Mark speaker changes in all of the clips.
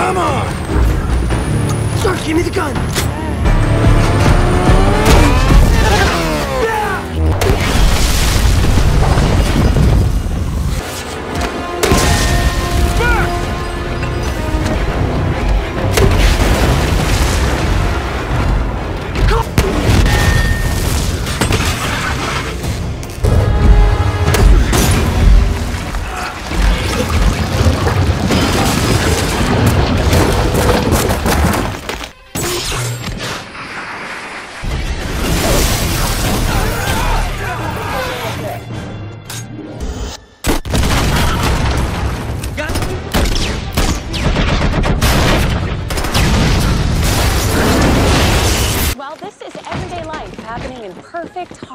Speaker 1: Come on!
Speaker 2: Sir, give me the gun!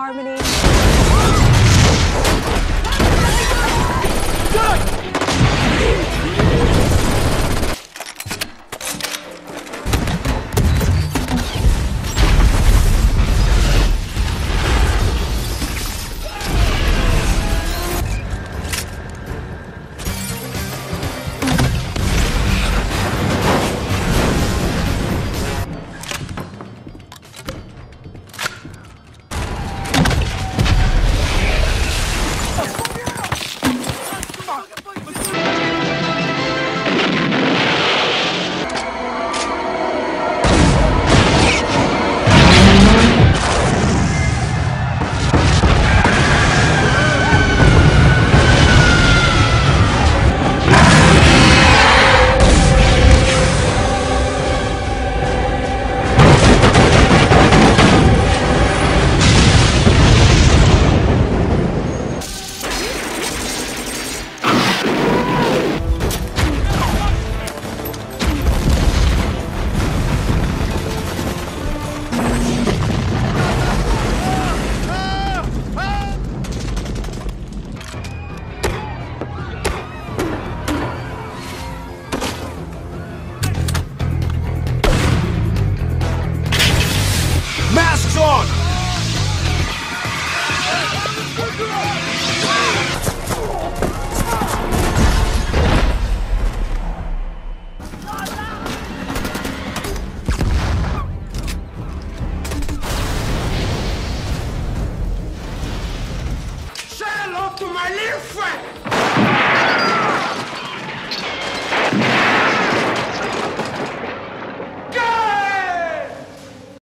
Speaker 3: Harmony.